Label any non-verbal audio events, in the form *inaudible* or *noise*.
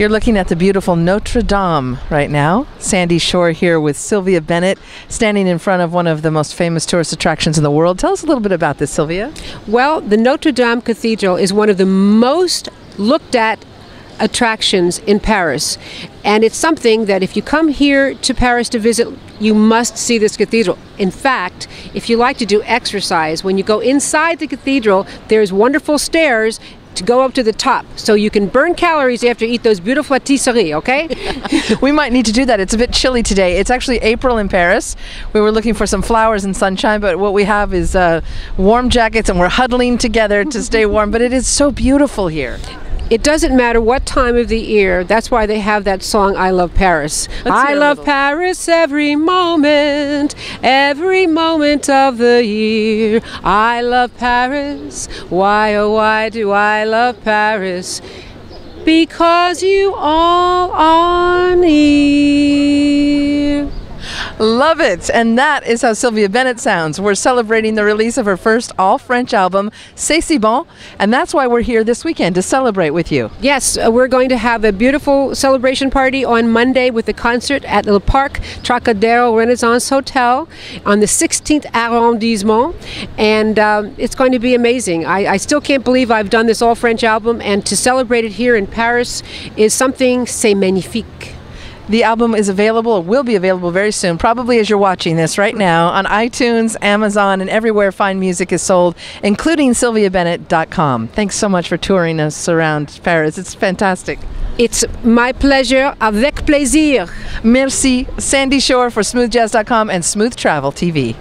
You're looking at the beautiful Notre Dame right now. Sandy Shore here with Sylvia Bennett, standing in front of one of the most famous tourist attractions in the world. Tell us a little bit about this, Sylvia. Well, the Notre Dame Cathedral is one of the most looked at attractions in Paris. And it's something that if you come here to Paris to visit, you must see this cathedral. In fact, if you like to do exercise, when you go inside the cathedral, there's wonderful stairs to go up to the top so you can burn calories after you eat those beautiful patisseries, okay? *laughs* we might need to do that. It's a bit chilly today. It's actually April in Paris. We were looking for some flowers and sunshine, but what we have is uh, warm jackets and we're huddling together to stay warm. But it is so beautiful here. It doesn't matter what time of the year. That's why they have that song, I Love Paris. I love Paris every moment, every moment of the year. I love Paris. Why, oh, why do I love Paris? Because you all are near. Love it. And that is how Sylvia Bennett sounds. We're celebrating the release of her first all French album, C'est si bon. And that's why we're here this weekend to celebrate with you. Yes, uh, we're going to have a beautiful celebration party on Monday with a concert at the Parc Trocadero Renaissance Hotel on the 16th arrondissement. And um, it's going to be amazing. I, I still can't believe I've done this all French album, and to celebrate it here in Paris is something c'est magnifique. The album is available, will be available very soon, probably as you're watching this right now, on iTunes, Amazon, and everywhere fine music is sold, including sylviabennett.com. Thanks so much for touring us around Paris. It's fantastic. It's my pleasure, avec plaisir. Merci. Sandy Shore for smoothjazz.com and Smooth Travel TV.